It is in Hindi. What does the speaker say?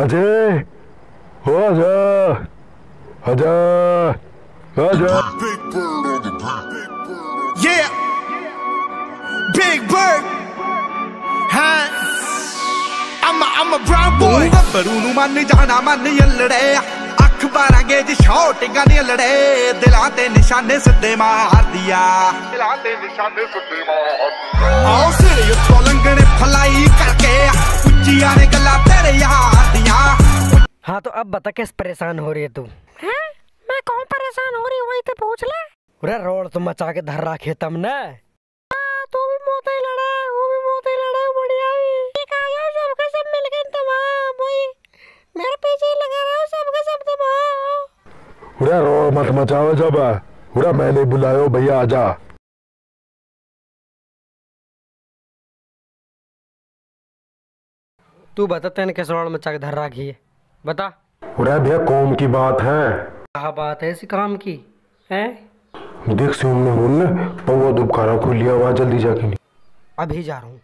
अजय हो Ajay Ajay Ajay Yeah, Big Bird. Huh? I'm a, I'm a brown boy. ਗੱਭਰੂ ਨੂੰ ਮੰਨ ਜਾਣਾ ਮੰਨ ਯੱਲੜੇ ਅੱਖ ਬਾਰਾਂਗੇ ਜੀ ਸ਼ਾਟਿੰਗਾਂ ਦੀਆਂ ਲੜੇ ਦਿਲਾਂ ਤੇ ਨਿਸ਼ਾਨੇ ਸਿੱਧੇ ਮਾਰਦੀਆ ਦਿਲਾਂ ਤੇ ਨਿਸ਼ਾਨੇ ਸਿੱਧੇ ਮਾਰਦੀਆ ਆਓ ਸਿਰੇ ਉੱਤੋਂ ਲੰਗਣੇ ਫਲਾਈ ਕਰਕੇ ਉੱਚੀਆਂ ਨੇ ਗੱਲਾਂ ਤੇਰੇ ਯਾਰ ਦੀਆਂ हाँ तो अब बता किस परेशान हो रही है तू? हैं? मैं कौन परेशान हो रही हूँ? वही तो पूछ ले। अरे रोड तो मचा के धर रखे तुमने तू भी मोते लड़ा वो भी मोते लड़ा बढ़िया भी। ठीक आ जाओ सबके सब मिल गए तमाम वही। मेरे पीछे ही लगा रहे हो सबके सब तमाम। उड़ा रो मत मचाओ जब। उड़ा मैंने बुलायो भैया आजा तू बता तेने किस रोड मचा के धर रखी है? बता। भैया कौम की बात है। क्या बात है इसी काम की? हैं? देख सिम ने पौवा दुबकारा खुल लिया हुआ जल्दी जाके अभी जा रहा हूँ।